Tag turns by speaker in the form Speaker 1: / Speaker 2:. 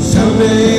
Speaker 1: someday